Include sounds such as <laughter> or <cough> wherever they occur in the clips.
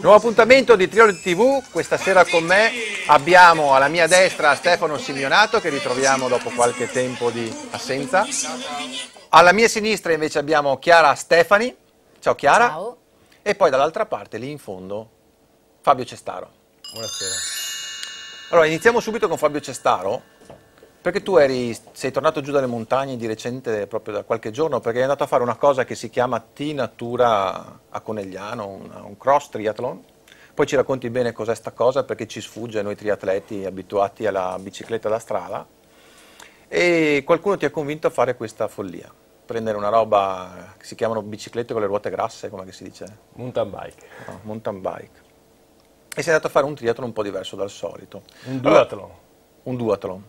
Nuovo appuntamento di Triolo TV, questa sera con me abbiamo alla mia destra Stefano Simeonato che ritroviamo dopo qualche tempo di assenza. Alla mia sinistra invece abbiamo Chiara Stefani, ciao Chiara. Ciao. E poi dall'altra parte, lì in fondo, Fabio Cestaro. Buonasera. Allora iniziamo subito con Fabio Cestaro, perché tu eri, sei tornato giù dalle montagne di recente, proprio da qualche giorno, perché sei andato a fare una cosa che si chiama T-Natura a Conegliano, un, un cross triathlon. Poi ci racconti bene cos'è sta cosa, perché ci sfugge noi triatleti abituati alla bicicletta da strada. E qualcuno ti ha convinto a fare questa follia, prendere una roba che si chiamano biciclette con le ruote grasse, come si dice? Mountain bike. No, mountain bike. E sei andato a fare un triathlon un po' diverso dal solito. Un Allora, duathlon. un duathlon.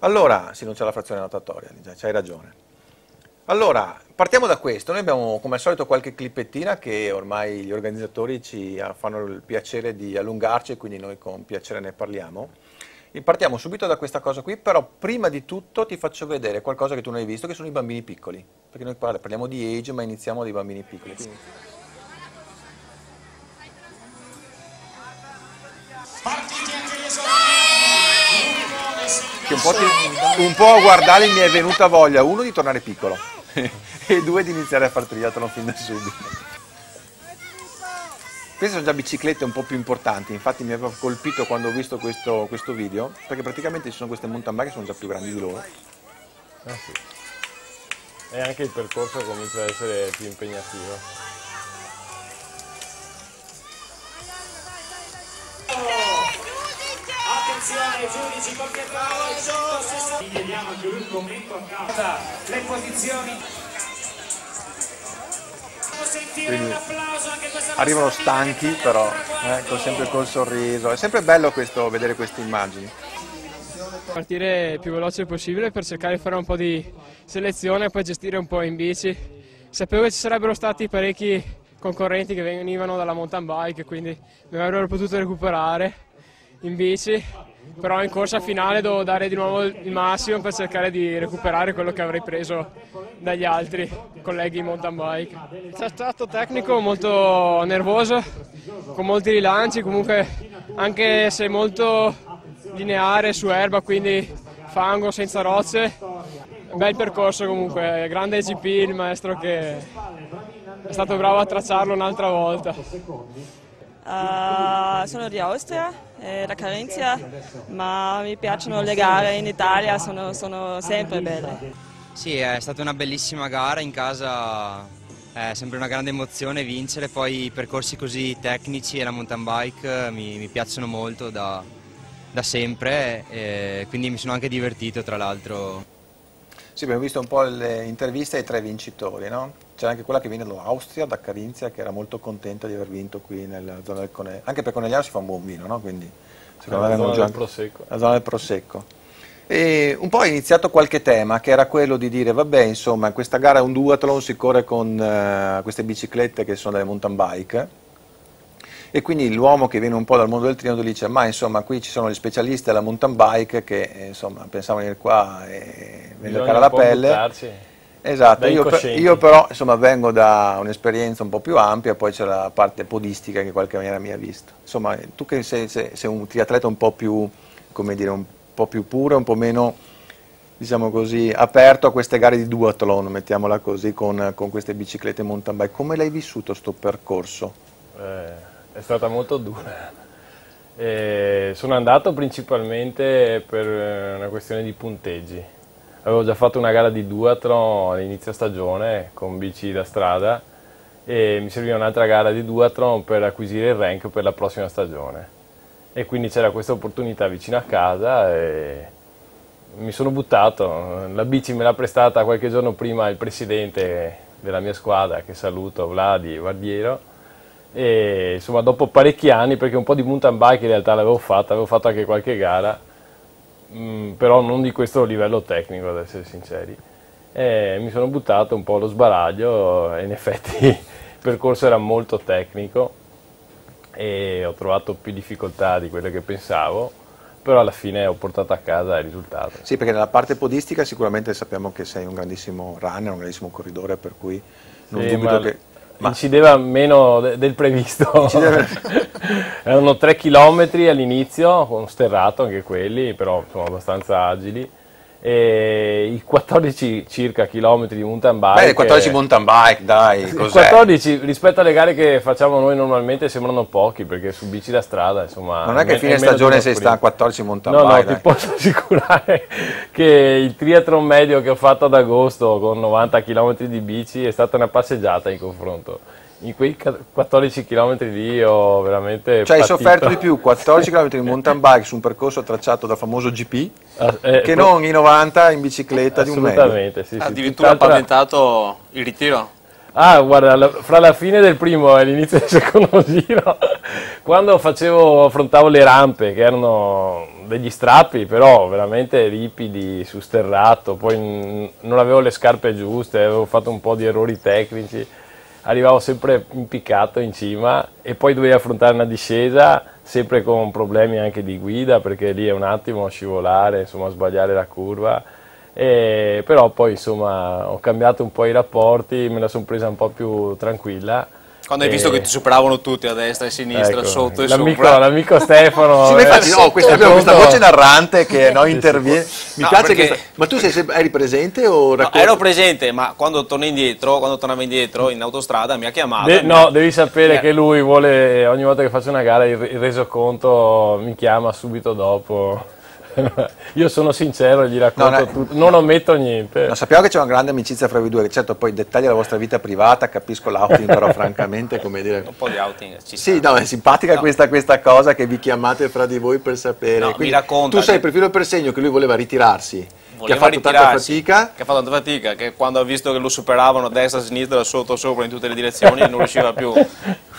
Allora, sì, non c'è la frazione natatoria, hai ragione. Allora, partiamo da questo. Noi abbiamo come al solito qualche clippettina che ormai gli organizzatori ci fanno il piacere di allungarci e quindi noi con piacere ne parliamo. E partiamo subito da questa cosa qui, però prima di tutto ti faccio vedere qualcosa che tu non hai visto, che sono i bambini piccoli. Perché noi parliamo di age, ma iniziamo dai bambini piccoli. Quindi- che un po', ti- un po' a guardarli mi è venuta voglia, uno di tornare piccolo <laughs> e due di iniziare a far triathlon fin da subito. Queste sono già biciclette un po' più importanti, infatti mi aveva colpito quando ho visto questo, questo video, perché praticamente ci sono queste mountain bike che sono già più grandi di loro. Ah, sì. E anche il percorso comincia ad essere più impegnativo. Attenzione giudici qualche 160 Chiediamo anche lui un commento a casa Le posizioni Quindi Arrivano stanchi però, eh, con sempre col sorriso. È sempre bello questo, vedere queste immagini. partire il più veloce possibile per cercare di fare un po' di selezione e poi gestire un po' in bici. Sapevo che ci sarebbero stati parecchi concorrenti che venivano dalla mountain bike, quindi mi avrebbero potuto recuperare in bici, però in corsa finale devo dare di nuovo il massimo per cercare di recuperare quello che avrei preso dagli altri colleghi in mountain bike. C'è stato tecnico molto nervoso, con molti rilanci, comunque anche se molto lineare su erba, quindi fango senza rocce. Bel percorso comunque, grande GP il maestro che è stato bravo a tracciarlo un'altra volta. Eh, sono di Austria, eh, da Carinzia, ma mi piacciono le gare in Italia, sono, sono sempre belle. Sì, è stata una bellissima gara in casa, è sempre una grande emozione vincere, poi i percorsi così tecnici e la mountain bike eh, mi, mi piacciono molto da, da sempre, e quindi mi sono anche divertito tra l'altro. Sì, abbiamo visto un po' le interviste ai tre vincitori, no? C'era anche quella che viene dall'Austria, da Carinzia, che era molto contenta di aver vinto qui nella zona del Conegliano. Anche per Conegliano si fa un buon vino, no? Quindi secondo me La vengono zona già del Prosecco. La zona del Prosecco. E un po' è iniziato qualche tema, che era quello di dire, vabbè, insomma, in questa gara è un duathlon, si corre con eh, queste biciclette che sono delle mountain bike, e quindi l'uomo che viene un po' dal mondo del triathlon dice ma insomma qui ci sono gli specialisti della mountain bike che eh, insomma pensavano di venire qua e alla un po' pelle buttarci. Esatto io, per- io però insomma vengo da un'esperienza un po' più ampia poi c'è la parte podistica che in qualche maniera mi ha visto insomma tu che sei, sei- sei un triatleta un po' più come dire un po' più puro un po' meno diciamo così aperto a queste gare di duathlon mettiamola così con, con queste biciclette mountain bike come l'hai vissuto sto percorso? Eh, è stata molto dura. E sono andato principalmente per eh, una questione di punteggi. Avevo già fatto una gara di duathlon all'inizio stagione con bici da strada e mi serviva un'altra gara di duathlon per acquisire il rank per la prossima stagione. E quindi c'era questa opportunità vicino a casa e mi sono buttato. La bici me l'ha prestata qualche giorno prima il presidente della mia squadra, che saluto, Vladi Vardiero. E insomma, dopo parecchi anni, perché un po' di mountain bike in realtà l'avevo fatta, avevo fatto anche qualche gara, mm, però non di questo livello tecnico, ad essere sinceri. E mi sono buttato un po' allo sbaraglio in effetti <laughs> il percorso era molto tecnico e ho trovato più difficoltà di quelle che pensavo, però alla fine ho portato a casa il risultato. Sì, perché nella parte podistica sicuramente sappiamo che sei un grandissimo runner, un grandissimo corridore, per cui non Sì, dubito che... Ma... incideva meno de- del previsto. Incideva... <laughs> Erano 3 km all'inizio, con sterrato anche quelli, però sono abbastanza agili i 14 circa chilometri di mountain bike. Beh, 14 mountain bike, dai, cos'è? 14 rispetto alle gare che facciamo noi normalmente sembrano pochi perché su bici da strada, insomma. Non è che a fine stagione sei sta a 14 mountain no, bike. No, no, ti posso <laughs> assicurare che il triathlon medio che ho fatto ad agosto con 90 km di bici è stata una passeggiata in confronto in quei 14 km lì ho veramente. Cioè, hai sofferto di più 14 km <laughs> di mountain bike su un percorso tracciato dal famoso GP ah, eh, che non i 90 in bicicletta di un mezzo. Assolutamente, sì, sì. Addirittura ha paventato il ritiro. Ah, guarda, la, fra la fine del primo e l'inizio del secondo <laughs> giro, quando facevo, affrontavo le rampe, che erano degli strappi, però veramente ripidi, su sterrato, poi non avevo le scarpe giuste, avevo fatto un po' di errori tecnici arrivavo sempre impiccato in cima e poi dovevo affrontare una discesa sempre con problemi anche di guida perché lì è un attimo a scivolare, insomma sbagliare la curva. E, però poi insomma ho cambiato un po' i rapporti, me la sono presa un po' più tranquilla quando hai visto che ti superavano tutti a destra e a sinistra, ecco, sotto e l'amico, sopra. L'amico Stefano. sì, infatti, no, questa, abbiamo questa voce narrante che no, <laughs> interviene. Mi no, piace perché... questa... Ma tu sei sempre, eri presente o racconti? No, ero presente, ma quando torno indietro, quando tornavo indietro in autostrada mi ha chiamato. De, no, devi sapere yeah. che lui vuole, ogni volta che faccio una gara, il, il resoconto mi chiama subito dopo. Io sono sincero, gli racconto no, no, tutto, non ometto niente. No, sappiamo che c'è una grande amicizia fra voi due, certo poi dettagli della vostra vita privata, capisco l'outing, però francamente come dire... Un po' di outing ci Sì, no, è simpatica questa, questa, cosa che vi chiamate fra di voi per sapere. No, Quindi, mi racconta... Tu sai per filo per segno che lui voleva ritirarsi. Che ha fatto tanta fatica. Che ha fatto tanta fatica, che quando ha visto che lo superavano a destra, a sinistra, sotto, sopra, in tutte le direzioni, non riusciva più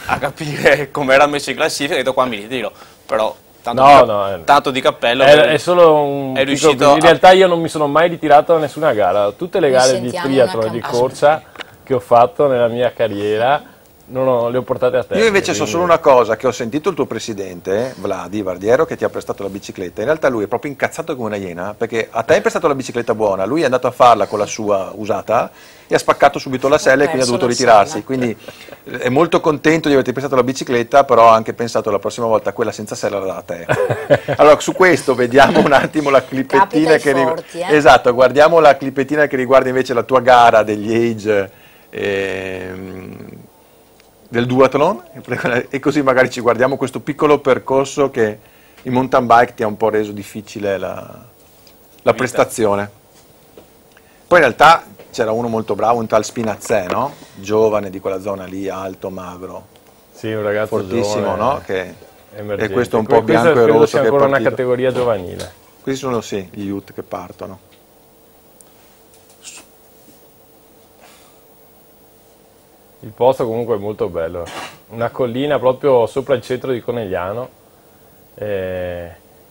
a capire come era messo in classifica, ha detto qua mi ritiro. Però tanto, no, di, no, tanto di cappello. È, è solo un è riuscito In realtà io non mi sono mai ritirato da nessuna gara. Tutte le gare di triathlon e di corsa che ho fatto nella mia carriera non ho, le ho portate a terra. Io invece quindi... so solo una cosa, che ho sentito il tuo presidente, Vladi Vardiero, che ti ha prestato la bicicletta. In realtà lui è proprio incazzato come una iena, perché a te hai prestato la bicicletta buona, lui è andato a farla con la sua usata e ha spaccato subito la sella e quindi ha dovuto ritirarsi. Sella. Quindi eh, è molto contento di averti prestato la bicicletta, però ha anche pensato la prossima volta quella senza sella la dà a te. <laughs> allora su questo vediamo un attimo la clippettina che riguarda... Eh? Esatto, guardiamo la clippettina che riguarda invece la tua gara degli age. Ehm del duathlon e così magari ci guardiamo questo piccolo percorso che in mountain bike ti ha un po' reso difficile la, la prestazione. Poi in realtà c'era uno molto bravo, un tal Spinazzè, no? giovane di quella zona lì, alto, magro, sì, un ragazzo fortissimo, giovane, no? Che, e questo un po' bianco e rosso. È ancora una categoria giovanile. Questi sono sì, gli youth che partono. Il posto comunque è molto bello, una collina proprio sopra il centro di Conegliano, eh,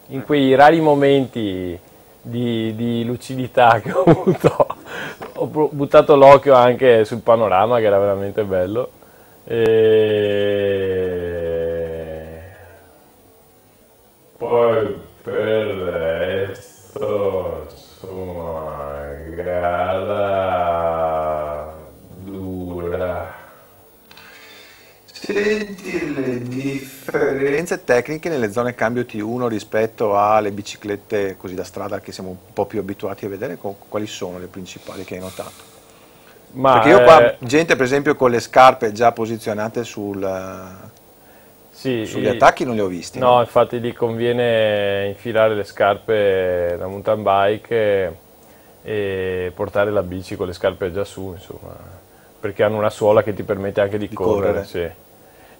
in quei rari momenti di, di, lucidità <laughs> che ho avuto, ho buttato l'occhio anche sul panorama che era veramente bello. E... Poi per il resto, insomma, gara Senti le differenze tecniche nelle zone cambio T1 rispetto alle biciclette così da strada che siamo un po' più abituati a vedere, quali sono le principali che hai notato? Ma Perché io qua, eh, gente per esempio con le scarpe già posizionate sul, sì, sugli attacchi non le ho visti. No, no, infatti gli conviene infilare le scarpe da mountain bike e, e portare la bici con le scarpe già su, insomma, perché hanno una suola che ti permette anche di, di correre. correre. Sì.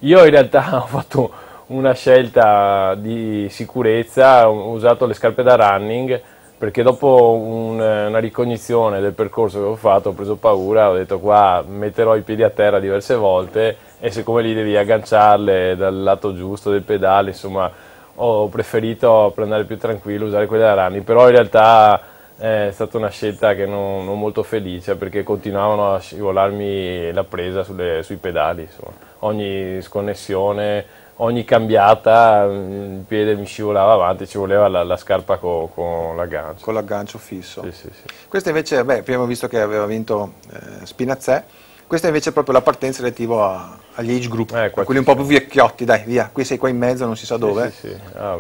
Io in realtà <laughs> ho fatto una scelta di sicurezza, ho usato le scarpe da running perché dopo un, una ricognizione del percorso che ho fatto ho preso paura, ho detto qua metterò i piedi a terra diverse volte e siccome lì devi agganciarle dal lato giusto del pedale, insomma ho preferito per andare più tranquillo usare quelle da running, però in realtà è stata una scelta che non, non molto felice perché continuavano a scivolarmi la presa sulle, sui pedali. Insomma. Ogni sconnessione, ogni cambiata, il piede mi scivolava avanti, ci voleva la, la scarpa con, con l'aggancio. Con l'aggancio fisso. Sì, sì, sì. Questa invece, beh, prima visto che aveva vinto eh, Spinazzè, Questa invece è proprio la partenza relativa agli age group, eh, quelli un po' più vecchiotti, dai, via, qui sei qua in mezzo, non si sa dove. Sì, sì, sì. Ah,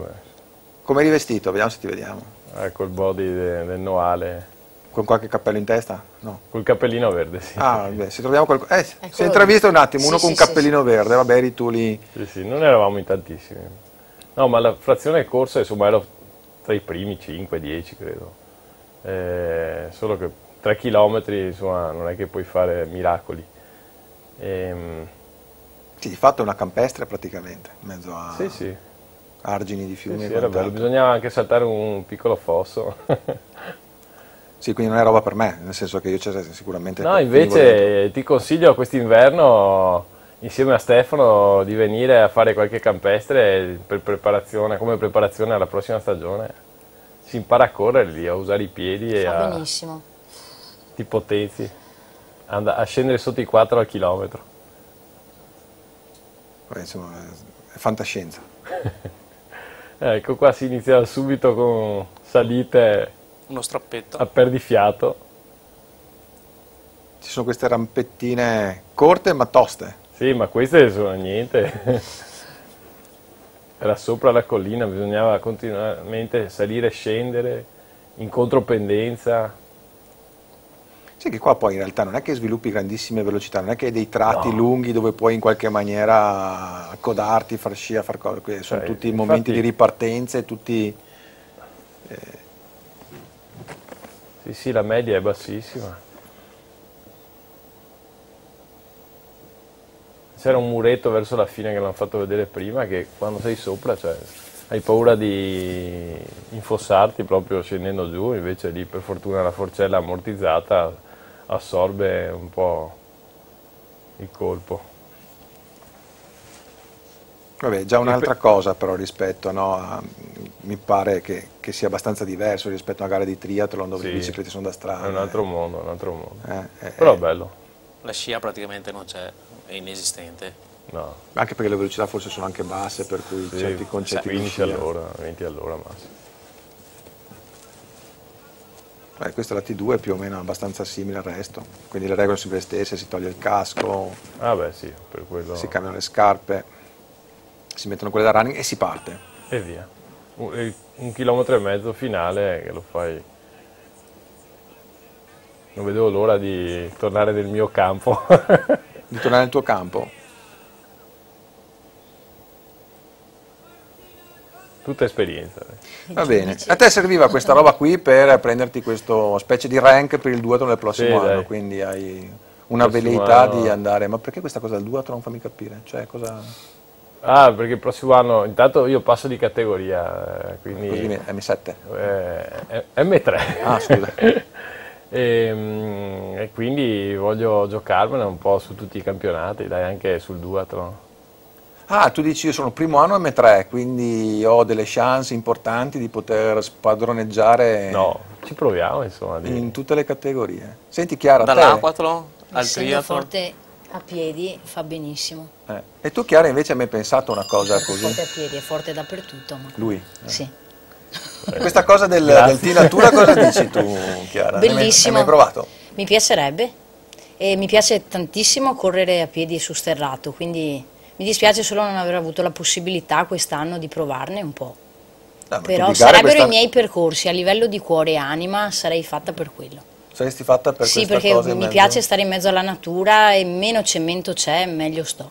Come eri vestito? Vediamo se ti vediamo. Ecco il body de, del Noale. Con qualche cappello in testa? No. Col cappellino verde, sì. Ah, beh, se troviamo qualcosa... Eh, si è intravisto un attimo, sì, uno con un cappellino verde, vabbè, eri tu lì. Sì, sì, non eravamo in tantissimi. No, ma la frazione corsa, insomma, ero tra i primi 5-10, credo. Eh, solo che 3 km, insomma, non è che puoi fare miracoli. Ehm... Sì, di fatto è una campestre praticamente, in mezzo a sì, sì. argini di fiumi. Sì, sì era bello, bisognava anche saltare un piccolo fosso. <laughs> sì, quindi non è roba per me, nel senso che io c'è sicuramente... No, invece ti consiglio quest'inverno, insieme a Stefano, di venire a fare qualche campestre per preparazione, come preparazione alla prossima stagione. Si impara a correre lì, a usare i piedi Fa e a... benissimo. Ti potenzi a scendere sotto i 4 al chilometro. Beh, insomma, è fantascienza. <laughs> ecco qua si inizia subito con salite uno strappetto a perdifiato. Ci sono queste rampettine corte ma toste. Sì, ma queste sono niente. <laughs> Era sopra la collina, bisognava continuamente salire e scendere in contropendenza sì, che qua poi in realtà non è che sviluppi grandissime velocità, non è che hai dei tratti no. lunghi dove puoi in qualche maniera accodarti, far scia, far cose, sono cioè, tutti infatti, momenti di ripartenza e tutti... Eh... Sì, sì, la media è bassissima. C'era un muretto verso la fine che l'hanno fatto vedere prima, che quando sei sopra cioè, hai paura di infossarti proprio scendendo giù, invece lì per fortuna la forcella ammortizzata assorbe un po' il colpo. Vabbè, già un'altra cosa però rispetto, no, a, mi pare che, che, sia abbastanza diverso rispetto a una gara di triathlon dove sì, le biciclette sono da strada. È un altro mondo, un altro mondo. Eh, eh, però è bello. La scia praticamente non c'è, è inesistente. No. Anche perché le velocità forse sono anche basse, per cui sì, certi concetti 15 all'ora, 20 all'ora massimo. Eh, questa è la T2 più o meno abbastanza simile al resto, quindi le regole sono sempre le stesse, si toglie il casco, ah beh, sì, quello... si cambiano le scarpe, si mettono quelle da running e si parte. E via. Un, un chilometro e mezzo finale che lo fai. Non vedevo l'ora di tornare nel mio campo. <laughs> di tornare nel tuo campo? Tutta esperienza. Va bene. A te serviva questa roba qui per prenderti questo specie di rank per il duathlon del prossimo sì, anno, dai. quindi hai una velleità anno... di andare. Ma perché questa cosa del duathlon fammi capire? Cioè, cosa... Ah, perché il prossimo anno, intanto io passo di categoria, eh, quindi... Così M7? Eh, M3. Ah, scusa. e, <laughs> ehm, e, quindi voglio giocarmene un po' su tutti i campionati, dai, anche sul duathlon. Ah, tu dici io sono primo anno M3, quindi ho delle chance importanti di poter spadroneggiare no, ci proviamo, insomma, di... in tutte le categorie. Senti Chiara, dall'aquathlon al triathlon forte a piedi fa benissimo. Eh. E tu Chiara invece hai mai pensato una cosa così? È forte a piedi, è forte dappertutto. Ma... Lui? Eh. Sì. Questa cosa del, del T-Natura cosa dici tu Chiara? Bellissimo. Hai mai provato? Mi piacerebbe e mi piace tantissimo correre a piedi su sterrato, quindi mi dispiace solo non aver avuto la possibilità quest'anno di provarne un po'. No, Però sarebbero i miei percorsi, a livello di cuore e anima sarei fatta per quello. Saresti fatta per sì, perché mi piace stare in mezzo alla natura e meno cemento c'è, meglio sto.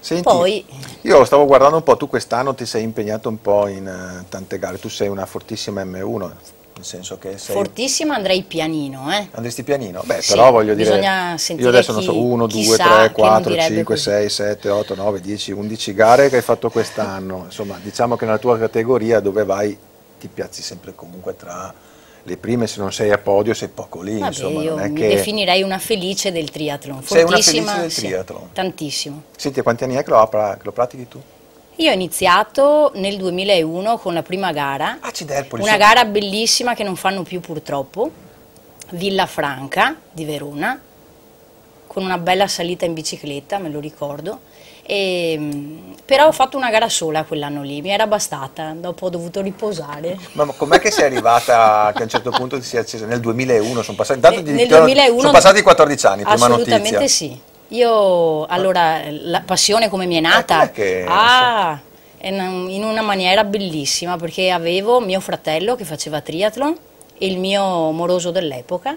Senti, Poi... io stavo guardando un po', tu quest'anno ti sei impegnato un po' in uh, tante gare, tu sei una fortissima M1, nel senso che sei... Fortissima andrei pianino, eh? Andresti pianino? Beh, sì, però voglio dire... Io adesso non so, 1, 2, 3, 4, 5, 6, 7, 8, 9, 10, 11 gare che hai fatto quest'anno. Insomma, diciamo che nella tua categoria dove vai ti piazzi sempre comunque tra le prime, se non sei a podio sei poco lì. Vabbè, insomma, io mi che... definirei una felice del triathlon. Sei una felice del triathlon? Sì, tantissimo. Senti, quanti anni è che lo, che lo pratichi tu? Io ho iniziato nel 2001 con la prima gara, Acciderpoli, una gara bellissima che non fanno più purtroppo, Villa Franca di Verona, con una bella salita in bicicletta, me lo ricordo, E, però ho fatto una gara sola quell'anno lì, mi era bastata, dopo ho dovuto riposare. Ma com'è che sei arrivata che a un certo punto ti sia accesa? Nel 2001 sono passati, intanto eh, nel 2001, sono passati 14 anni, prima assolutamente notizia. sì. Io, allora, la passione come mi è nata? Eh, che, ah, in una maniera bellissima, perché avevo mio fratello che faceva triathlon e il mio moroso dell'epoca,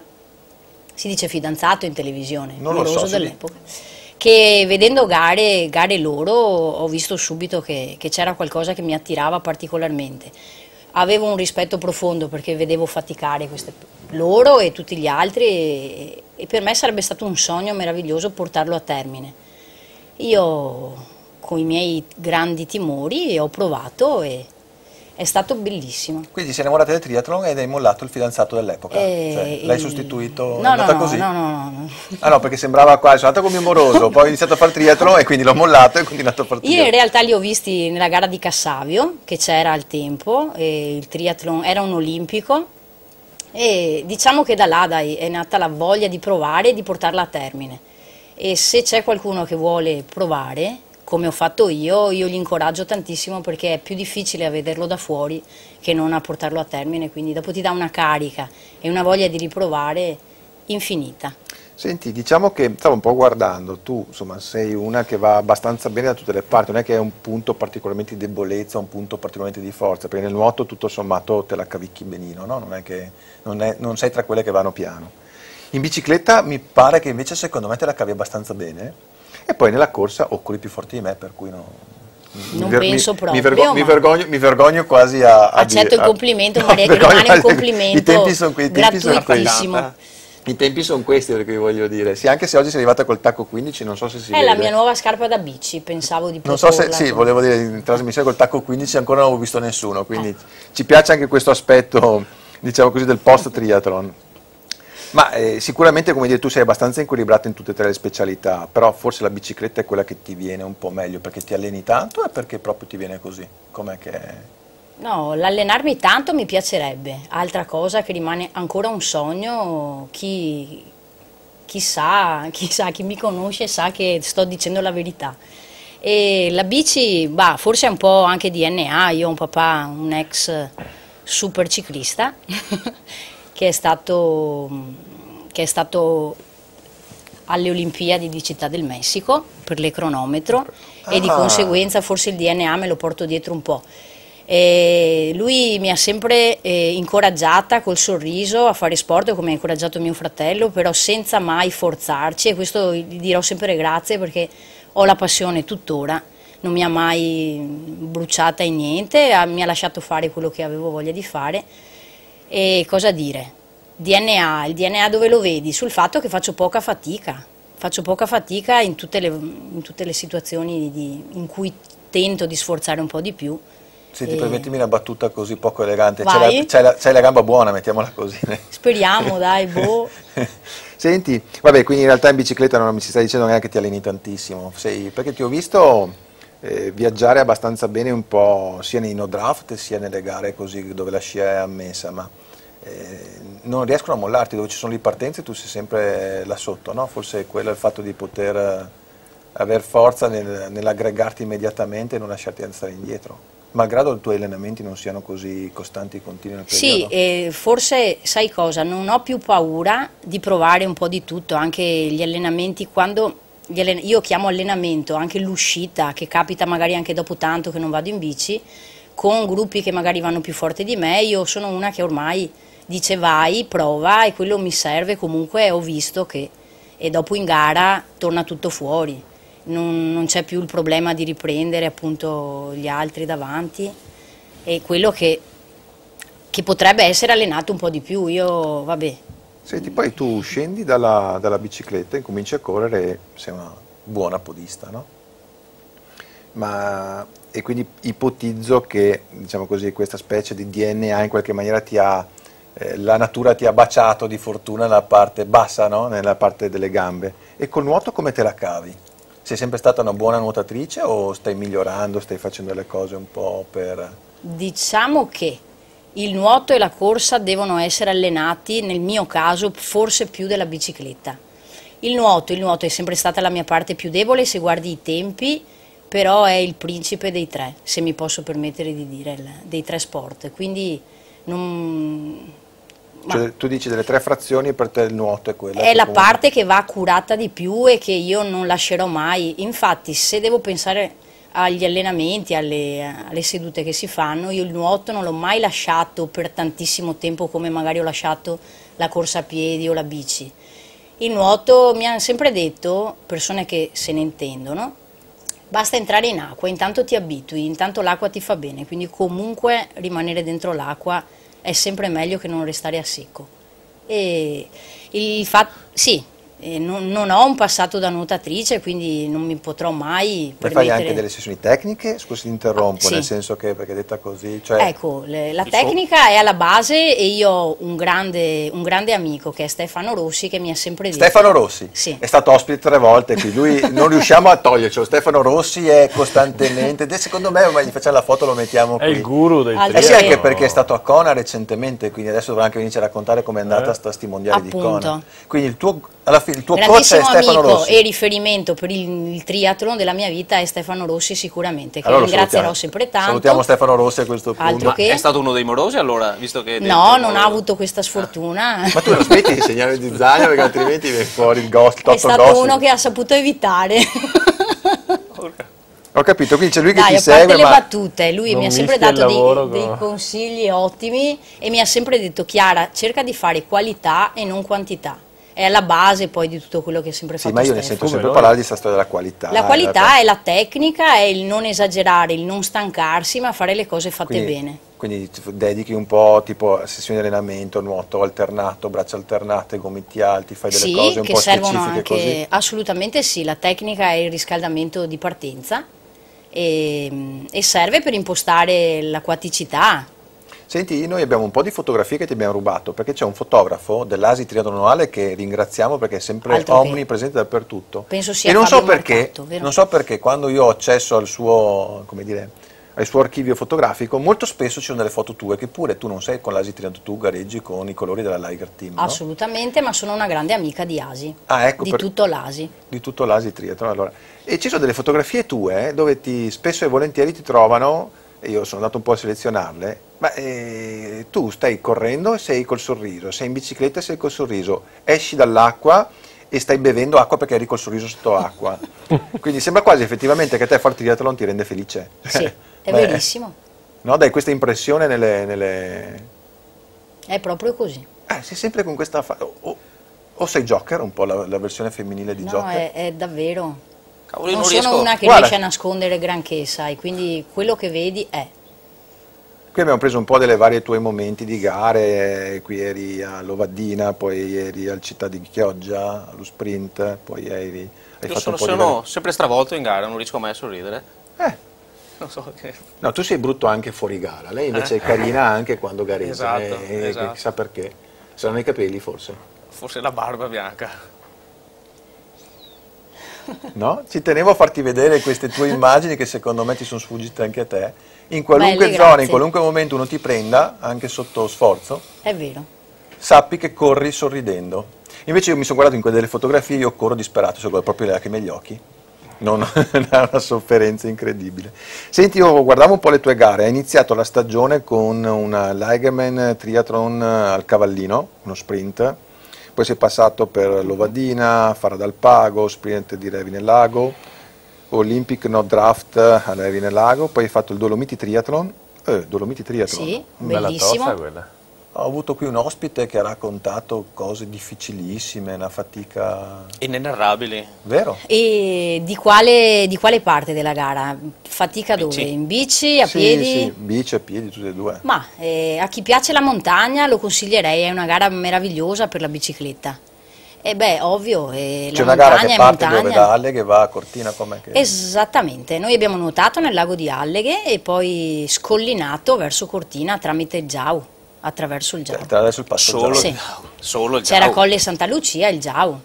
si dice fidanzato in televisione, non moroso so, dell'epoca. Sì che vedendo gare, gare loro ho visto subito che, che c'era qualcosa che mi attirava particolarmente. Avevo un rispetto profondo perché vedevo faticare queste, loro e tutti gli altri e, e per me sarebbe stato un sogno meraviglioso portarlo a termine. Io con i miei grandi timori ho provato e, è stato bellissimo. Quindi sei innamorata del triathlon ed hai mollato il fidanzato dell'epoca? Eh, cioè, l'hai sostituito? No, no, no, così? no, no, no. Ah no, perché sembrava qua, sono andata con mio moroso, <laughs> poi ho iniziato a fare triathlon e quindi l'ho mollato e ho continuato a fare triathlon. Io in realtà li ho visti nella gara di Cassavio, che c'era al tempo, il triathlon era un olimpico e diciamo che da là dai, è nata la voglia di provare e di portarla a termine. E se c'è qualcuno che vuole provare, come ho fatto io, io li incoraggio tantissimo perché è più difficile a vederlo da fuori che non a portarlo a termine, quindi dopo ti dà una carica e una voglia di riprovare infinita. Senti, diciamo che stavo un po' guardando, tu insomma sei una che va abbastanza bene da tutte le parti, non è che è un punto particolarmente di debolezza, un punto particolarmente di forza, perché nel nuoto tutto sommato te la cavicchi benino, no? non, è che, non, è, non sei tra quelle che vanno piano. In bicicletta mi pare che invece secondo me te la cavi abbastanza bene e poi nella corsa occorri più forti di me, per cui no, non mi, penso proprio. Mi, vergo, mi, vergogno, mi, vergogno, quasi a, a Accetto dire, il complimento, <laughs> Maria, che rimane un complimento I tempi sono qui, i tempi. Sono I tempi sono questi perché vi voglio dire. Sì, anche se oggi sei arrivata col tacco 15, non so se si È vede. la mia nuova scarpa da bici, pensavo di Non so se, sì, volevo dire, in trasmissione col tacco 15 ancora non ho visto nessuno, quindi eh. ci piace anche questo aspetto, diciamo così, del post triathlon. Ma eh, sicuramente, come dire, tu sei abbastanza equilibrato in tutte e tre le specialità, però forse la bicicletta è quella che ti viene un po' meglio perché ti alleni tanto e perché proprio ti viene così? Com'è che... No, l'allenarmi tanto mi piacerebbe, altra cosa che rimane ancora un sogno, chi, chi sa, chi chi mi conosce sa che sto dicendo la verità. E la bici, bah, forse è un po' anche DNA, io ho un papà, un ex super ciclista <laughs> che è stato, che è stato alle Olimpiadi di Città del Messico per le cronometro ah. e di ah. conseguenza forse il DNA me lo porto dietro un po'. E lui mi ha sempre eh, incoraggiata col sorriso a fare sport come ha incoraggiato mio fratello, però senza mai forzarci e questo gli dirò sempre grazie perché ho la passione tuttora, non mi ha mai bruciata in niente, mi ha lasciato fare quello che avevo voglia di fare e cosa dire? DNA, il DNA dove lo vedi? Sul fatto che faccio poca fatica, faccio poca fatica in tutte le, in tutte le situazioni di, in cui tento di sforzare un po' di più. Senti, e... permettimi una battuta così poco elegante, c'hai la, la, la, gamba buona, mettiamola così. Speriamo, dai, boh. <laughs> Senti, vabbè, quindi in realtà in bicicletta non mi si sta dicendo neanche che ti alleni tantissimo, Sei, perché ti ho visto eh, viaggiare abbastanza bene un po' sia nei no draft sia nelle gare così dove la scia è ammessa, ma eh, non riescono a mollarti, dove ci sono le partenze tu sei sempre là sotto, no? forse quello è il fatto di poter eh, avere forza nel, nell'aggregarti immediatamente e non lasciarti andare indietro. Malgrado i tuoi allenamenti non siano così costanti e continui nel periodo. Sì, eh, forse sai cosa, non ho più paura di provare un po' di tutto, anche gli allenamenti quando io chiamo allenamento anche l'uscita che capita magari anche dopo tanto che non vado in bici con gruppi che magari vanno più forte di me, io sono una che ormai dice vai, prova e quello mi serve, comunque ho visto che e dopo in gara torna tutto fuori, non, non c'è più il problema di riprendere appunto gli altri davanti. E quello che, che potrebbe essere allenato un po' di più, io vabbè. Senti, poi tu scendi dalla, dalla bicicletta, incominci a correre e sei una buona podista, no? Ma, e quindi ipotizzo che diciamo così, questa specie di DNA in qualche maniera ti ha eh, la natura ti ha baciato di fortuna nella parte bassa, no? nella parte delle gambe. E col nuoto come te la cavi? Sei sempre stata una buona nuotatrice o stai migliorando, stai facendo le cose un po' per... Diciamo che il nuoto e la corsa devono essere allenati, nel mio caso, forse più della bicicletta. Il nuoto, il nuoto è sempre stata la mia parte più debole, se guardi i tempi, però è il principe dei tre, se mi posso permettere di dire, dei tre sport, quindi non... Cioè, tu dici delle tre frazioni per te il nuoto è quella? È la comunque... parte che va curata di più e che io non lascerò mai, infatti se devo pensare agli allenamenti, alle, alle, sedute che si fanno, io il nuoto non l'ho mai lasciato per tantissimo tempo come magari ho lasciato la corsa a piedi o la bici. Il nuoto mi hanno sempre detto, persone che se ne intendono, basta entrare in acqua, intanto ti abitui, intanto l'acqua ti fa bene, quindi comunque rimanere dentro l'acqua è sempre meglio che non restare a secco. E il fatto, sì, non, non, ho un passato da nuotatrice, quindi non mi potrò mai Ma fai anche delle sessioni tecniche? Scusi, ti interrompo, ah, sì. nel senso che, perché detta così... Cioè... Ecco, le, la tecnica è alla base e io ho un grande, un grande, amico che è Stefano Rossi che mi ha sempre detto... Stefano Rossi? Sì. È stato ospite tre volte qui, lui <laughs> non riusciamo a togliercelo, Stefano Rossi è costantemente... Secondo me, ma gli facciamo la foto lo mettiamo qui. È il guru del Eh sì, anche perché è stato a Kona recentemente, quindi adesso dovrà anche venire a raccontare com'è andata eh. sti mondiali Appunto. di Kona. Quindi il tuo alla fine il tuo coach è Stefano Rossi. e riferimento per il, il, triathlon della mia vita è Stefano Rossi sicuramente, che allora ringrazierò sempre tanto. Salutiamo Stefano Rossi a questo punto. Che... È stato uno dei morosi allora, visto che... No, non ha avuto questa sfortuna. Ah. Ma tu non smetti di insegnare di design perché altrimenti viene fuori il ghost. È stato gossip. uno che ha saputo evitare. Ho capito, quindi c'è lui che Dai, ti segue. le battute, lui mi ha sempre dato dei, dei, consigli ottimi e mi ha sempre detto Chiara, cerca di fare qualità e non quantità è alla base poi di tutto quello che è sempre sì, fatto. Sì, ma io ne sento sempre parlare di questa storia della qualità. La qualità è la tecnica, è il non esagerare, il non stancarsi, ma fare le cose fatte quindi, bene. Quindi dedichi un po' tipo sessioni di allenamento, nuoto alternato, braccia alternate, gomiti alti, fai delle sì, cose un po' specifiche anche, così? Assolutamente sì, la tecnica è il riscaldamento di partenza e, e serve per impostare l'acquaticità, Senti, noi abbiamo un po' di fotografie che ti abbiamo rubato perché c'è un fotografo dell'Asi Triathlonale che ringraziamo perché è sempre Altro omnipresente che. dappertutto. Penso sia e non so, perché, Marcato, non so perché quando io ho accesso al suo, dire, al suo, archivio fotografico molto spesso ci sono delle foto tue che pure tu non sei con l'Asi Triathlon, tu gareggi con i colori della Liger Team. No? Assolutamente, ma sono una grande amica di Asi, ah, ecco, di per, tutto l'Asi. Di tutto l'Asi Triathlon. Allora. E ci sono delle fotografie tue dove ti, spesso e volentieri ti trovano e io sono andato un po' a selezionarle, ma eh, tu stai correndo e sei col sorriso, sei in bicicletta e sei col sorriso, esci dall'acqua e stai bevendo acqua perché eri col sorriso sotto acqua. <laughs> Quindi sembra quasi effettivamente che a te fare triathlon ti rende felice. Sì, <laughs> è Beh, verissimo. No, dai questa impressione nelle, nelle... È proprio così. Eh, sei sempre con questa... Fa... O, o, sei Joker, un po' la, la versione femminile di no, Joker? No, è, è davvero Cavolo, non, non sono una che Guarda. riesce a nascondere granché, sai, quindi quello che vedi è. Qui abbiamo preso un po' delle varie tue momenti di gare, qui eri a Lovaddina, poi eri al Città di Chioggia, allo sprint, poi eri... Hai Io sono, sono sempre stravolto in gara, non riesco mai a sorridere. Eh. Non so che... No, tu sei brutto anche fuori gara, lei invece è carina anche quando gareggia, Esatto, eh, esatto. chissà perché. Saranno i capelli forse. Forse la barba bianca. No? Ci tenevo a farti vedere queste tue immagini che secondo me ti sono sfuggite anche a te. In qualunque Belle, zona, grazie. in qualunque momento uno ti prenda, anche sotto sforzo, È vero. sappi che corri sorridendo. Invece io mi sono guardato in quelle delle fotografie, io corro disperato, ho proprio le lacrime agli occhi. Non, <laughs> è una sofferenza incredibile. Senti, io guardavo un po' le tue gare, hai iniziato la stagione con una Ligerman Triathlon al Cavallino, uno sprint, poi sei passato per Lovadina, Fara dal Pago, sprint di Revi nel Lago, Olympic No Draft a Revi nel Lago, poi hai fatto il Dolomiti Triathlon, eh, Dolomiti Triathlon. Sì, Bella bellissimo. tosta quella. Ho avuto qui un ospite che ha raccontato cose difficilissime, una fatica... Inenarrabili. Vero? E di quale, di quale parte della gara? Fatica dove? Bici. In bici, a sì, piedi? Sì, bici a piedi, tutte e due. Ma eh, a chi piace la montagna lo consiglierei, è una gara meravigliosa per la bicicletta. E beh, ovvio, eh, C'è la una gara che parte montagna. dove da Alle che va a Cortina com'è che... Esattamente, noi abbiamo nuotato nel lago di Alleghe e poi scollinato verso Cortina tramite il Giau, attraverso il Giau. Tra adesso il passo Solo. Sì. solo il C'era Giau. Colle Santa Lucia e il Giau.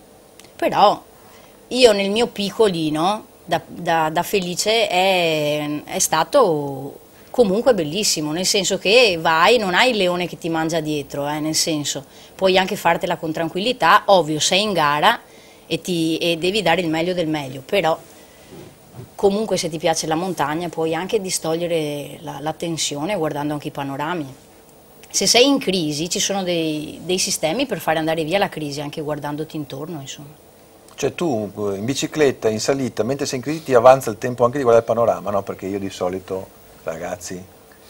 Però io nel mio piccolino, da, da- da felice, è, è stato comunque bellissimo, nel senso che vai, non hai il leone che ti mangia dietro, eh, nel senso, puoi anche fartela con tranquillità, ovvio sei in gara e, ti- e devi dare il meglio del meglio, però comunque se ti piace la montagna puoi anche distogliere la, la tensione guardando anche i panorami. Se sei in crisi ci sono dei, dei sistemi per fare andare via la crisi anche guardandoti intorno insomma. Cioè tu in bicicletta, in salita, mentre sei in crisi ti avanza il tempo anche di guardare il panorama, no? Perché io di solito, ragazzi,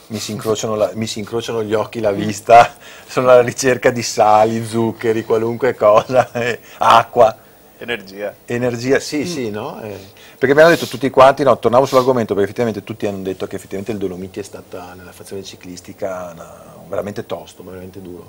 mi si incrociano, la, mi si incrociano gli occhi, la vista, <laughs> sono alla ricerca di sali, zuccheri, qualunque cosa, <laughs> eh, acqua. Energia. Energia, sì, mm. sì, no? Eh, perché abbiamo detto tutti quanti, no, tornavo sull'argomento perché effettivamente tutti hanno detto che effettivamente il Dolomiti è stata nella fazione ciclistica una, veramente tosto, veramente duro.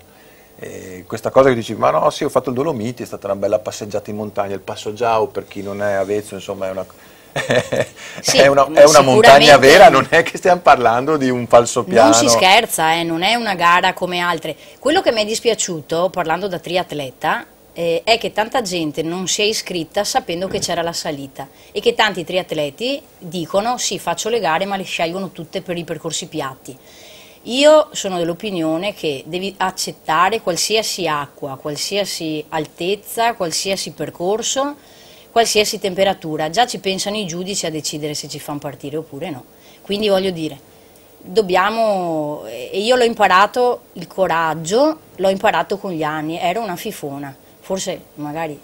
E questa cosa che dici, ma no, sì, ho fatto il Dolomiti, è stata una bella passeggiata in montagna, il Passo Giao per chi non è avvezzo, insomma, è una, <laughs> sì, è una, è una montagna vera, non è che stiamo parlando di un falso piano. Non si scherza, eh, non è una gara come altre. Quello che mi è dispiaciuto, parlando da triatleta, eh, è che tanta gente non si è iscritta sapendo che c'era la salita e che tanti triatleti dicono sì faccio le gare ma le scelgono tutte per i percorsi piatti. Io sono dell'opinione che devi accettare qualsiasi acqua, qualsiasi altezza, qualsiasi percorso, qualsiasi temperatura. Già ci pensano i giudici a decidere se ci fanno partire oppure no. Quindi voglio dire, dobbiamo, e io l'ho imparato, il coraggio, l'ho imparato con gli anni, ero una fifona forse magari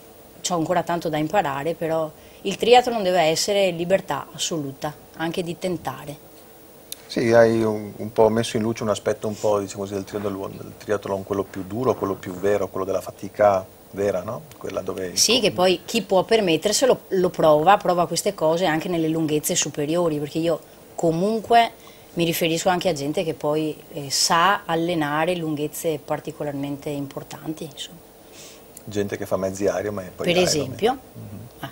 ho ancora tanto da imparare, però il triathlon deve essere libertà assoluta, anche di tentare. Sì, hai un, un po' messo in luce un aspetto un po' diciamo così, del, triathlon, del triathlon, quello più duro, quello più vero, quello della fatica vera, no? Quella dove... Sì, che poi chi può permetterselo lo prova, prova queste cose anche nelle lunghezze superiori, perché io comunque mi riferisco anche a gente che poi eh, sa allenare lunghezze particolarmente importanti, insomma gente che fa mezzi aereo, ma poi Per esempio? Mm-hmm. Ah.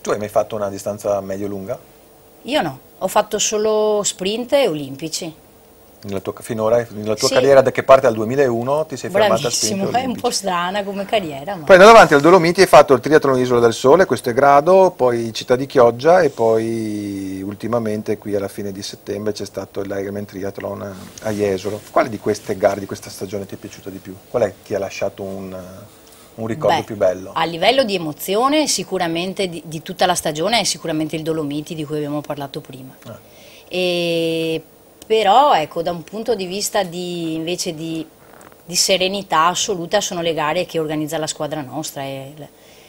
Tu hai mai fatto una distanza medio-lunga? Io no, ho fatto solo sprint e olimpici. Nella tua, finora, nella tua sì. carriera che parte dal 2001 ti sei fermata a sprint è un po' strana come carriera. Ma... Poi andando avanti al Dolomiti hai fatto il triathlon Isola del Sole, questo è grado, poi Città di Chioggia e poi ultimamente qui alla fine di settembre c'è stato l'Ironman Triathlon a Jesolo. Quale di queste gare, di questa stagione ti è piaciuta di più? Qual è che ti ha lasciato un un ricordo Beh, più bello? A livello di emozione sicuramente di, di, tutta la stagione è sicuramente il Dolomiti di cui abbiamo parlato prima. Ah. E, però ecco da un punto di vista di, invece di, di, serenità assoluta sono le gare che organizza la squadra nostra, il,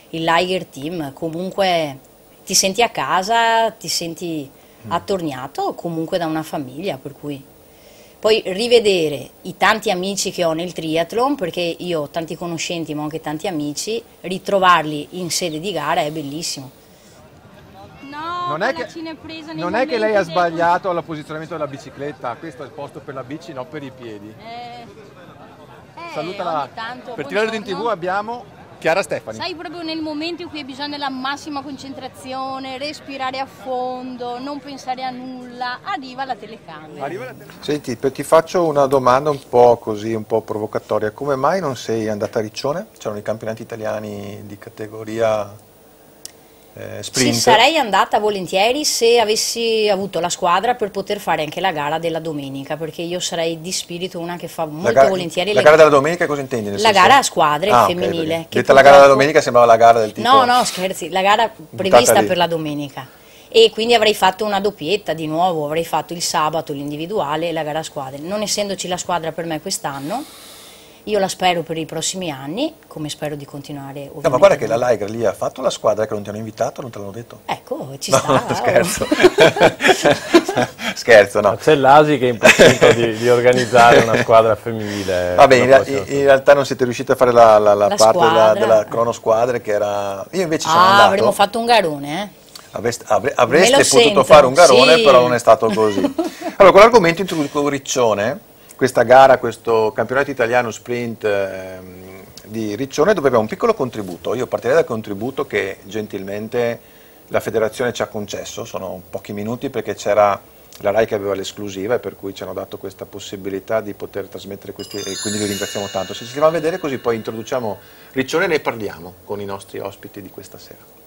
il Liger Team, comunque ti senti a casa, ti senti mm. attorniato comunque da una famiglia per cui poi rivedere i tanti amici che ho nel triathlon, perché io ho tanti conoscenti ma anche tanti amici, ritrovarli in sede di gara è bellissimo. No, non è, che, non è che, lei ha sbagliato al posizionamento della bicicletta, questo è il posto per la bici, non per i piedi. Eh, eh, Salutala. Per tirare in tv abbiamo Chiara Stefani. Sai proprio nel momento in cui hai bisogno della massima concentrazione, respirare a fondo, non pensare a nulla, arriva la telecamera. Arriva la telecamera. Senti, ti faccio una domanda un po' così, un po' provocatoria. Come mai non sei andata a Riccione? C'erano i campionati italiani di categoria eh, sprint. Sì, sarei andata volentieri se avessi avuto la squadra per poter fare anche la gara della domenica, perché io sarei di spirito una che fa molto gara, volentieri. La gara della domenica cosa intendi? la senso? gara a squadre ah, femminile. Okay, Detta la gara della domenica sembrava la gara del tipo... No, no, scherzi, la gara prevista per la domenica. E quindi avrei fatto una doppietta di nuovo, avrei fatto il sabato l'individuale e la gara a squadre. Non essendoci la squadra per me quest'anno, io la spero per i prossimi anni, come spero di continuare. No, ma guarda che la Liger lì ha fatto la squadra che non ti hanno invitato, non te l'hanno detto? Ecco, ci sta. No, <laughs> scherzo. <laughs> scherzo, no. C'è l'Asi che è impazzito di, di, organizzare una squadra femminile. <laughs> Va bene, in, in, realtà non siete riusciti a fare la, la, la, la parte della, della cronosquadre che era... Io invece sono ah, andato... avremmo fatto un garone, eh? Avreste, avre, avreste potuto sento. fare un garone, sì. però non è stato così. Allora, con l'argomento introduco Riccione, questa gara, questo campionato italiano sprint eh, di Riccione dove aveva un piccolo contributo. Io partirei dal contributo che gentilmente la federazione ci ha concesso, sono pochi minuti perché c'era la RAI che aveva l'esclusiva e per cui ci hanno dato questa possibilità di poter trasmettere questi e quindi li ringraziamo tanto. Se si va a vedere così poi introduciamo Riccione e ne parliamo con i nostri ospiti di questa sera.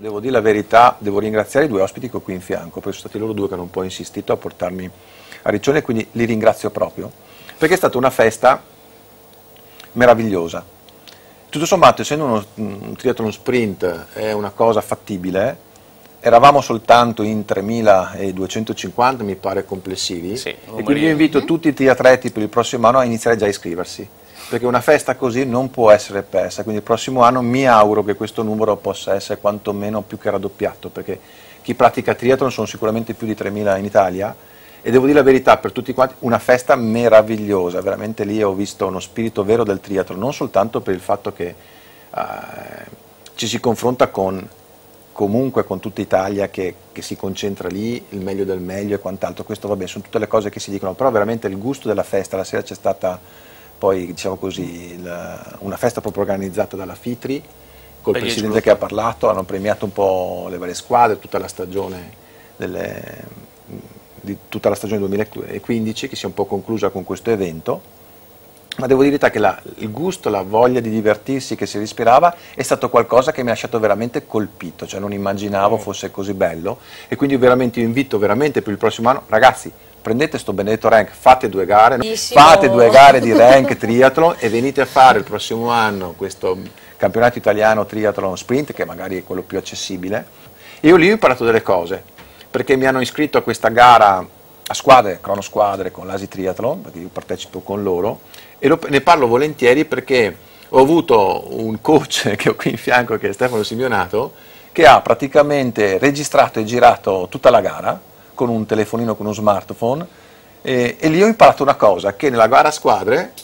Devo dire la verità, devo ringraziare i due ospiti che ho qui in fianco, perché sono stati loro due che hanno un po' insistito a portarmi a Riccione, quindi li ringrazio proprio, perché è stata una festa meravigliosa. Tutto sommato, essendo uno, un triathlon sprint è una cosa fattibile, eravamo soltanto in 3250 mi pare complessivi. Sì, e quindi io invito tutti i triatleti per il prossimo anno a iniziare già a iscriversi perché una festa così non può essere persa. Quindi il prossimo anno mi auguro che questo numero possa essere quantomeno più che raddoppiato perché chi pratica triathlon sono sicuramente più di 3000 in Italia. E devo dire la verità per tutti quanti una festa meravigliosa. Veramente lì ho visto uno spirito vero del triathlon non soltanto per il fatto che eh, ci si confronta con comunque con tutta Italia che, che, si concentra lì, il meglio del meglio e quant'altro, questo vabbè sono tutte le cose che si dicono, però veramente il gusto della festa, la sera c'è stata poi diciamo così il, una festa proprio organizzata dalla FITRI, col Perché presidente che ha parlato, hanno premiato un po' le varie squadre, tutta la stagione delle, di tutta la stagione 2015 che si è un po' conclusa con questo evento. Ma devo dire che la, il gusto, la voglia di divertirsi che si respirava è stato qualcosa che mi ha lasciato veramente colpito, cioè non immaginavo mm. fosse così bello. E quindi veramente io invito veramente per il prossimo anno, ragazzi, prendete sto benedetto rank, fate due gare, Bellissimo. fate due gare di rank triathlon e venite a fare il prossimo anno questo campionato italiano triathlon sprint che magari è quello più accessibile. Io lì ho imparato delle cose, perché mi hanno iscritto a questa gara a squadre, cronosquadre con l'Asi Triathlon, perché io partecipo con loro, e lo, ne parlo volentieri perché ho avuto un coach <laughs> che ho qui in fianco, che è Stefano Simeonato, che ha praticamente registrato e girato tutta la gara con un telefonino, con uno smartphone, e, e lì ho imparato una cosa, che nella gara a squadre,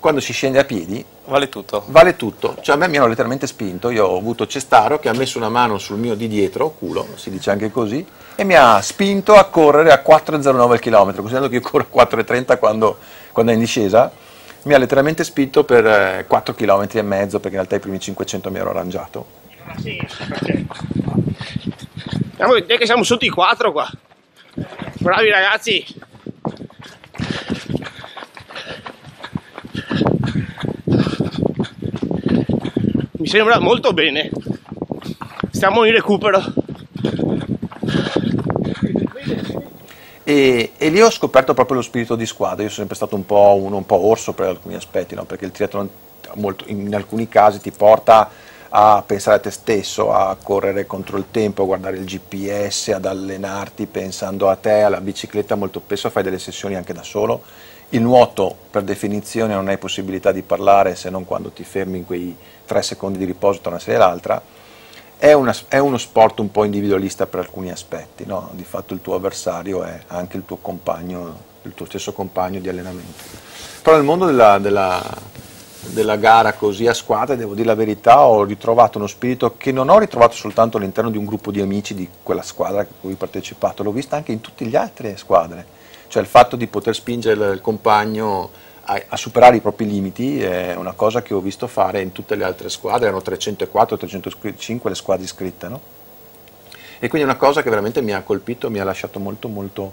quando si scende a piedi, Vale tutto. Vale tutto. Cioè a me mi hanno letteralmente spinto, io ho avuto Cestaro che ha messo una mano sul mio di dietro, culo, si dice anche così, e mi ha spinto a correre a 4,09 al chilometro, considerando che io corro a 4,30 quando, quando è in discesa, mi ha letteralmente spinto per eh, 4 km e mezzo, perché in realtà i primi 500 mi ero arrangiato. Sì, a vedere che siamo sotto i 4 qua. Bravi ragazzi! Mi sembra molto bene. Stiamo in recupero. E, e, lì ho scoperto proprio lo spirito di squadra, io sono sempre stato un po' uno un po' orso per alcuni aspetti, no? perché il triathlon molto, in alcuni casi ti porta a pensare a te stesso, a correre contro il tempo, a guardare il GPS, ad allenarti pensando a te, alla bicicletta, molto spesso fai delle sessioni anche da solo. Il nuoto per definizione non hai possibilità di parlare se non quando ti fermi in quei tre secondi di riposo tra una serie e l'altra è, una, è, uno sport un po' individualista per alcuni aspetti, no? di fatto il tuo avversario è anche il tuo compagno, il tuo stesso compagno di allenamento. Però nel mondo della, della, della gara così a squadra, devo dire la verità, ho ritrovato uno spirito che non ho ritrovato soltanto all'interno di un gruppo di amici di quella squadra a cui ho partecipato, l'ho vista anche in tutte le altre squadre, cioè il fatto di poter spingere il compagno a, a, superare i propri limiti è una cosa che ho visto fare in tutte le altre squadre, erano 304, 305 le squadre iscritte, no? E quindi è una cosa che veramente mi ha colpito, mi ha lasciato molto, molto,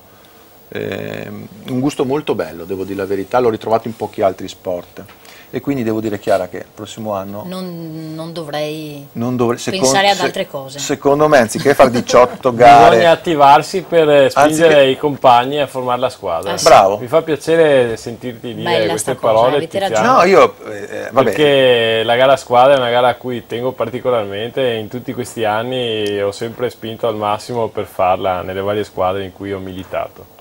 eh, un gusto molto bello, devo dire la verità, l'ho ritrovato in pochi altri sport e quindi devo dire Chiara che il prossimo anno non, non dovrei non dovre pensare ad altre cose. secondo me anziché fare 18 <laughs> gare bisogna attivarsi per spingere anziché... i compagni a formare la squadra. Ah, sì. bravo. Mi fa piacere sentirti dire Bella queste parole no io eh, perché la gara a squadra è una gara a cui tengo particolarmente e in tutti questi anni ho sempre spinto al massimo per farla nelle varie squadre in cui ho militato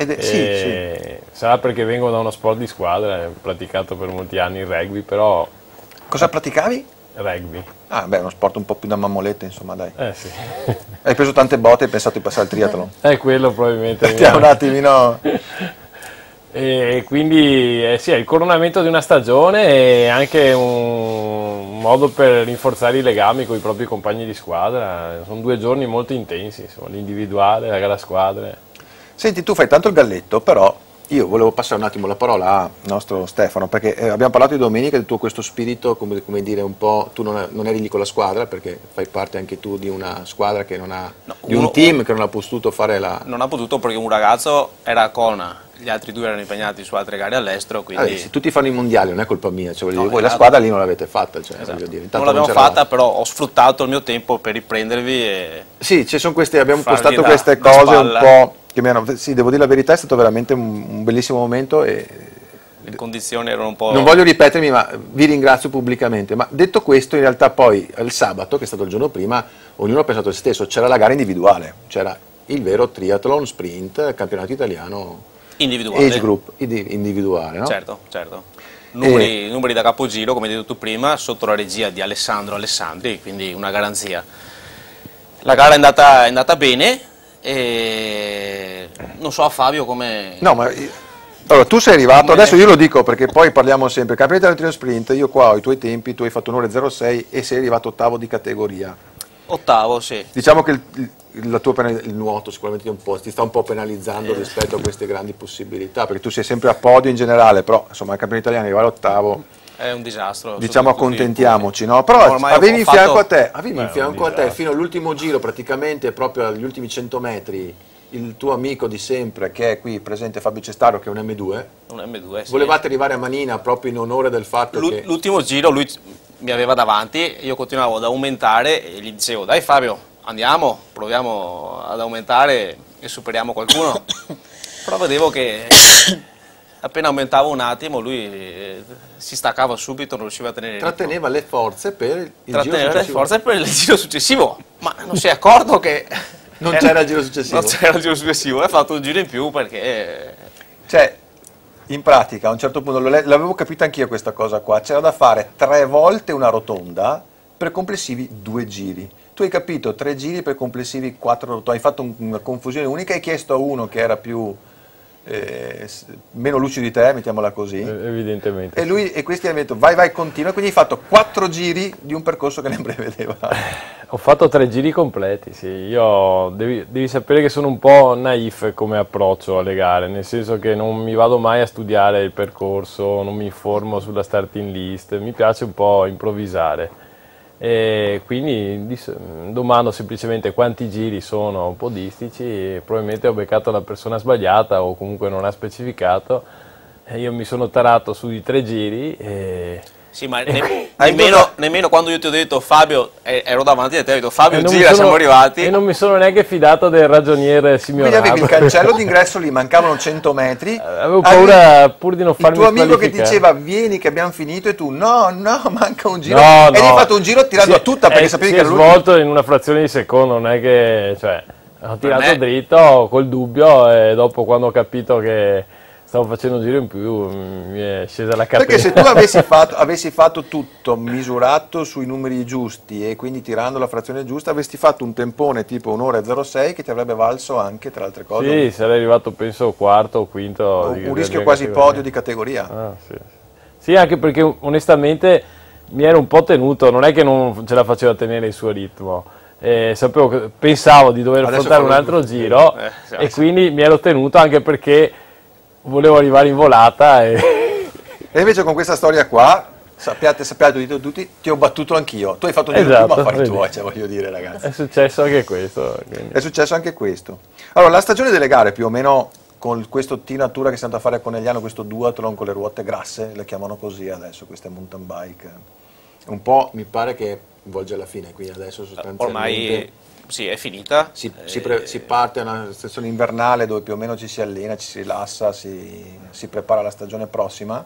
ed è, sì, sì. Sarà perché vengo da uno sport di squadra, ho praticato per molti anni il rugby, però... Cosa praticavi? Rugby. Ah, beh, uno sport un po' più da mammolette, insomma, dai. Eh sì. <laughs> Hai preso tante botte e hai pensato di passare al triathlon? È quello probabilmente. Ti un attimino... <laughs> E quindi eh, sì, è il coronamento di una stagione e anche un modo per rinforzare i legami con i propri compagni di squadra. Sono due giorni molto intensi, insomma, l'individuale, la gara a squadre. Senti, tu fai tanto il galletto, però io volevo passare un attimo la parola al nostro Stefano, perché eh, abbiamo parlato di domenica del tuo questo spirito, come, come dire, un po', tu non, non, eri lì con la squadra, perché fai parte anche tu di una squadra che non ha, no, di un team che non ha potuto fare la... Non ha potuto perché un ragazzo era a Cona gli altri due erano impegnati su altre gare all'estero. Quindi... Allora, se tutti fanno i mondiali non è colpa mia, cioè, no, voi la squadra lì non l'avete fatta. Cioè, esatto. dire, non l'abbiamo non fatta, però ho sfruttato il mio tempo per riprendervi. E sì, ci sono queste, abbiamo postato da, queste cose un po'. Che mi hanno, sì, devo dire la verità, è stato veramente un, un bellissimo momento. E, le condizioni erano un po'. Non voglio ripetermi, ma vi ringrazio pubblicamente. Ma detto questo, in realtà poi il sabato, che è stato il giorno prima, ognuno ha pensato a se stesso, c'era la gara individuale, c'era il vero triathlon sprint, campionato italiano individuale. Age group individuale, no? Certo, certo. Numeri, e... numeri da capogiro, come hai detto tu prima, sotto la regia di Alessandro Alessandri, quindi una garanzia. La gara è andata, è andata bene e non so a Fabio come... No, ma allora, tu sei arrivato, adesso io lo dico perché poi parliamo sempre, campione italiano sprint, io qua ho i tuoi tempi, tu hai fatto un'ora 06 e sei arrivato ottavo di categoria. Ottavo, sì. Diciamo che il, il, tuo, il nuoto sicuramente ti sta un po' penalizzando eh. rispetto a queste grandi possibilità, perché tu sei sempre a podio in generale, però insomma il campione italiano arriva all'ottavo. È un disastro. Diciamo accontentiamoci, no? Però Ormai avevi in fianco a te, avevi in fianco a te fino all'ultimo giro, praticamente proprio agli ultimi 100 metri, il tuo amico di sempre che è qui presente Fabio Cestaro che è un M2. Un M2, sì. Volevate arrivare a Manina proprio in onore del fatto che... L'ultimo giro lui mi aveva davanti, io continuavo ad aumentare e gli dicevo dai Fabio andiamo, proviamo ad aumentare e superiamo qualcuno. <coughs> Però vedevo che appena aumentavo un attimo lui eh, si staccava subito, non riusciva a tenere Tratteneva le forze per il Tratteneva le forze per il giro successivo, ma non si è accorto che... non c'era il giro <laughs> successivo. Non c'era il giro successivo, ha fatto un giro in più perché... Cioè, in pratica a un certo punto, l'avevo capita anch'io questa cosa qua, c'era da fare tre volte una rotonda per complessivi due giri. Tu hai capito tre giri per complessivi quattro rotonde, hai fatto una confusione unica, hai chiesto a uno che era più eh, meno lucido di te, mettiamola così. Eh, evidentemente. E, lui, e questi hanno detto vai vai continua, quindi hai fatto quattro giri di un percorso che <laughs> ne prevedeva. Ho fatto tre giri completi, sì. Io devi, devi, sapere che sono un po' naif come approccio alle gare, nel senso che non mi vado mai a studiare il percorso, non mi informo sulla starting list, mi piace un po' improvvisare. E quindi domando semplicemente quanti giri sono podistici probabilmente ho beccato la persona sbagliata o comunque non ha specificato. Io mi sono tarato su di tre giri e sì, ma ne, nemmeno, nemmeno, quando io ti ho detto Fabio, ero davanti a te, ho detto Fabio gira, sono, siamo arrivati. E non mi sono neanche fidato del ragioniere Simeone. Quindi avevi il cancello <laughs> d'ingresso lì, mancavano 100 metri. Eh, avevo paura avevi pur di non farmi Il tuo amico che diceva vieni che abbiamo finito e tu no, no, <laughs> manca un giro. No, e no. hai fatto un giro tirando a tutta perché è, sapevi che era svolto in una frazione di secondo, non è che... Cioè, ho tirato dritto col dubbio e dopo quando ho capito che stavo facendo un giro in più, mi è scesa la catena. Perché se tu avessi <laughs> fatto, avessi fatto, tutto misurato sui numeri giusti e quindi tirando la frazione giusta, avresti fatto un tempone tipo un'ora e 06 che ti avrebbe valso anche tra altre cose. Sì, sarei arrivato penso quarto o quinto. Un, un rischio quasi categoria. podio di categoria. Ah, sì. sì, anche perché onestamente mi ero un po' tenuto, non è che non ce la faceva tenere il suo ritmo. Eh, sapevo, pensavo di dover Adesso affrontare un altro giro eh, sì, e sì. quindi mi ero tenuto anche perché volevo arrivare in volata e... <laughs> e invece con questa storia qua sappiate, sappiate dite tutti, ti ho battuto anch'io. Tu hai fatto un giro esatto, prima affari tuoi, cioè, voglio dire, ragazzi. È successo anche questo. Quindi. È successo anche questo. Allora, la stagione delle gare più o meno con questo tinatura che siamo andati a fare a Conegliano, questo duathlon con le ruote grasse, le chiamano così adesso, queste mountain bike. Un po' mi pare che volge alla fine, quindi adesso sostanzialmente... Ormai sì, è finita. Si, si, pre, si, parte a una stagione invernale dove più o meno ci si allena, ci si rilassa, si, si prepara la stagione prossima.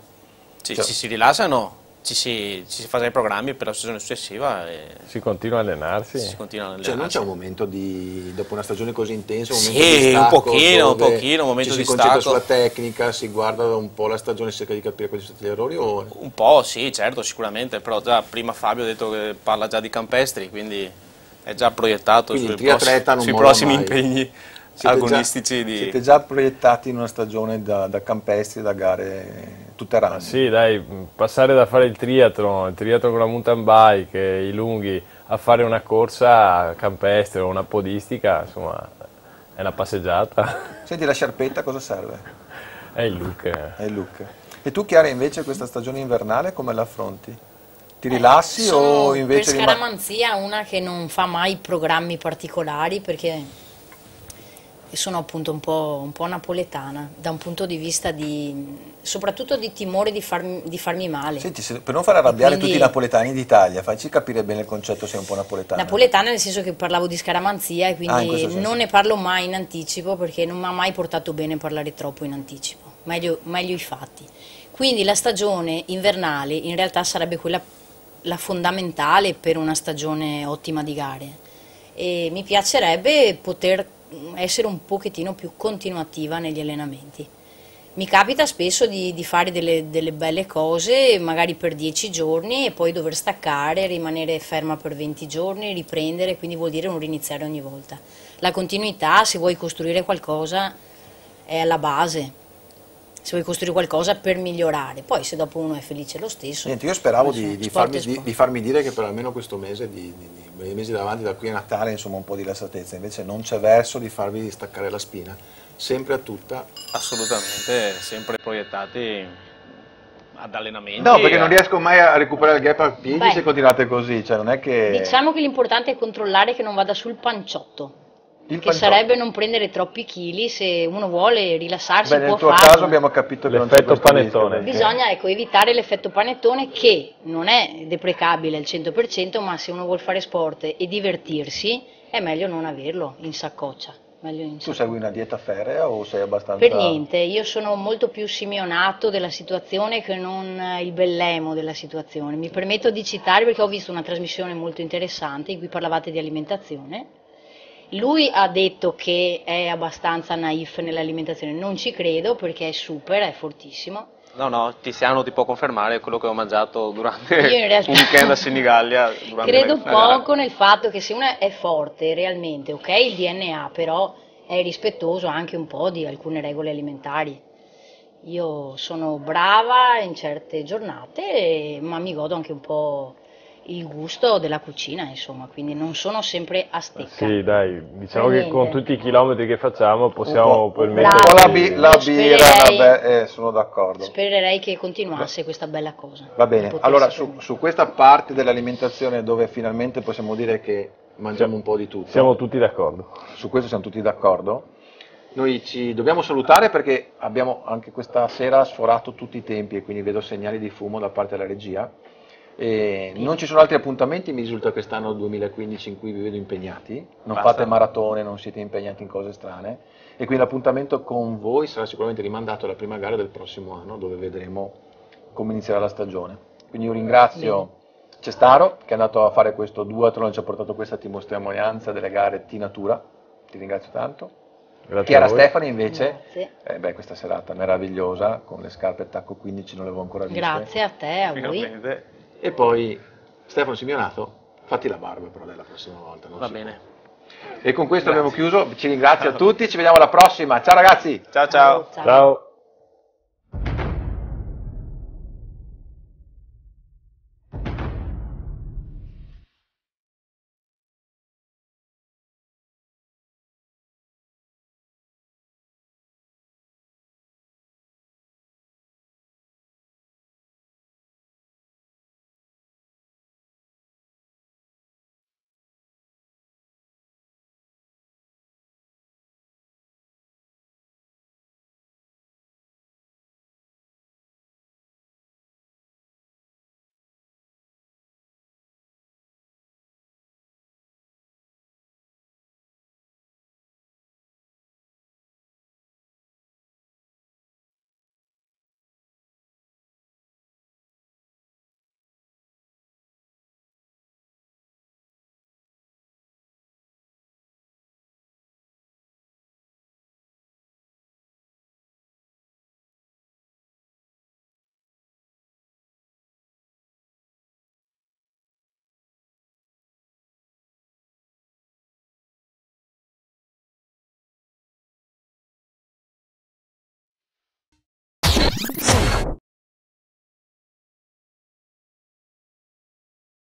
Sì, cioè, ci si rilassa no, ci si, ci si fa dei programmi per la stagione successiva. E si continua a allenarsi. Si continua a allenarsi. Cioè non c'è un momento di, dopo una stagione così intensa, un sì, momento di stacco, un pochino, un pochino, un momento di stacco. si concentra sulla tecnica, si guarda un po' la stagione e cerca di capire quali sono stati gli errori? O... Un po' sì, certo, sicuramente, però già prima Fabio ha detto che parla già di campestri, quindi è già proiettato sui, pross sui prossimi mai. impegni siete agonistici. Già, di... Siete già proiettati in una stagione da, da campestri, da gare tutte rane. Sì, dai, passare da fare il triathlon, il triathlon con la mountain bike, i lunghi, a fare una corsa campestre o una podistica, insomma, è una passeggiata. <laughs> Senti, la sciarpetta cosa serve? È il look. È il look. E tu Chiara invece questa stagione invernale come la affronti? Ti rilassi eh, o invece... Per scaramanzia una che non fa mai programmi particolari perché sono appunto un po', un po', napoletana da un punto di vista di soprattutto di timore di farmi, di farmi male. Senti, per non far arrabbiare quindi, tutti i napoletani d'Italia, facci capire bene il concetto se è un po' napoletana. Napoletana nel senso che parlavo di scaramanzia e quindi ah, non ne parlo mai in anticipo perché non mi ha mai portato bene parlare troppo in anticipo, meglio, meglio i fatti. Quindi la stagione invernale in realtà sarebbe quella la fondamentale per una stagione ottima di gare e mi piacerebbe poter essere un pochettino più continuativa negli allenamenti. Mi capita spesso di, di fare delle, delle, belle cose, magari per 10 giorni, e poi dover staccare, rimanere ferma per 20 giorni, riprendere, quindi vuol dire non riniziare ogni volta. La continuità, se vuoi costruire qualcosa, è alla base, se vuoi costruire qualcosa per migliorare. Poi se dopo uno è felice lo stesso. Niente, io speravo di, di, farmi, di, farmi, dire che per almeno questo mese, di, i mesi davanti, da qui a Natale, insomma un po' di rilassatezza, invece non c'è verso di farvi staccare la spina, sempre a tutta. Assolutamente, sempre proiettati ad allenamenti. No, perché non riesco mai a recuperare il gap a piedi Beh, se continuate così, cioè non è che... Diciamo che l'importante è controllare che non vada sul panciotto il che panciotto. sarebbe non prendere troppi chili se uno vuole rilassarsi Beh, può farlo. nel tuo caso abbiamo capito che l'effetto panettone. Bisogna ecco, evitare l'effetto panettone che non è deprecabile al 100%, ma se uno vuole fare sport e divertirsi è meglio non averlo in saccoccia. In tu segui una dieta ferrea o sei abbastanza... Per niente, io sono molto più simionato della situazione che non il bellemo della situazione. Mi permetto di citare perché ho visto una trasmissione molto interessante in cui parlavate di alimentazione lui ha detto che è abbastanza naif nell'alimentazione, non ci credo perché è super, è fortissimo. No, no, Tiziano ti può confermare quello che ho mangiato durante un weekend a Senigallia. <laughs> Credo poco nel fatto che se uno è forte realmente, ok, il DNA, però è rispettoso anche un po' di alcune regole alimentari. Io sono brava in certe giornate, ma mi godo anche un po' il gusto della cucina, insomma, quindi non sono sempre a stecca. Sì, dai, diciamo che con tutti i chilometri che facciamo possiamo permettere... Un po' la, bi- la birra, eh, sono d'accordo. Spererei che continuasse Beh. questa bella cosa. Va bene, allora su, su, questa parte dell'alimentazione dove finalmente possiamo dire che mangiamo un po' di tutto. Siamo tutti d'accordo. Su questo siamo tutti d'accordo. Noi ci dobbiamo salutare perché abbiamo anche questa sera sforato tutti i tempi e quindi vedo segnali di fumo da parte della regia. E non ci sono altri appuntamenti, mi risulta quest'anno 2015 in cui vi vedo impegnati, non Basta. fate maratone, non siete impegnati in cose strane e quindi l'appuntamento con voi sarà sicuramente rimandato alla prima gara del prossimo anno dove vedremo come inizierà la stagione. Quindi io ringrazio Cestaro che è andato a fare questo duathlon e ci ha portato questa testimonianza delle gare T-Natura, ti ringrazio tanto. Grazie Chiara Stefani invece, eh, beh, questa serata meravigliosa con le scarpe tacco 15 non le avevo ancora viste. Grazie a te, a voi. E poi Stefano Simionato, fatti la barba però della prossima volta. Va bene. Può. E con questo Grazie. abbiamo chiuso, ci ringrazio a tutti, ci vediamo alla prossima. Ciao ragazzi. ciao. ciao. ciao. ciao.